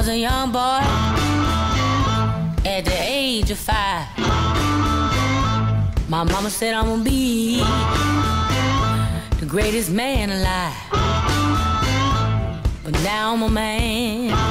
was a young boy at the age of five. My mama said I'm gonna be the greatest man alive. But now I'm a man.